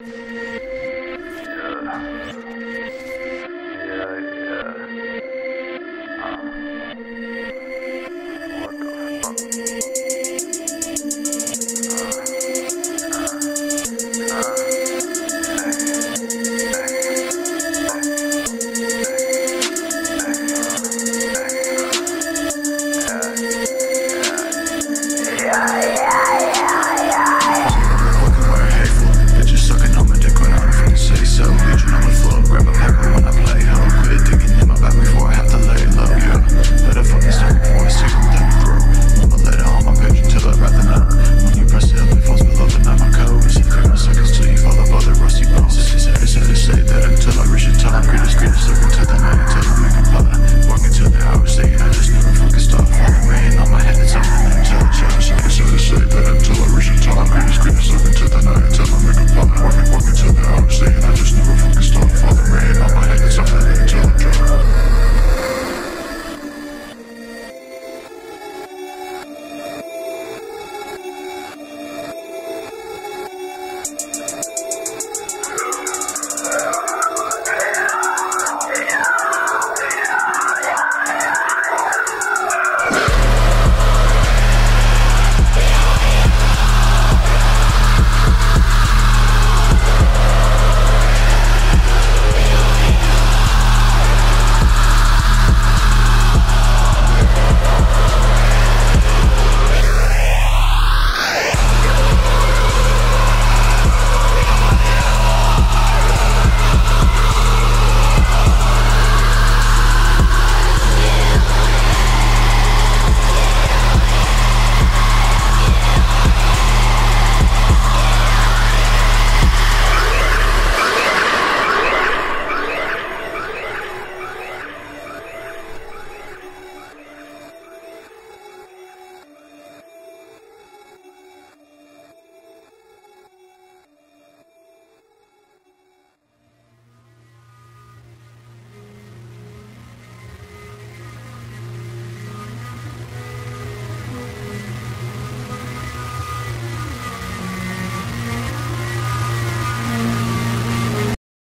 Yeah.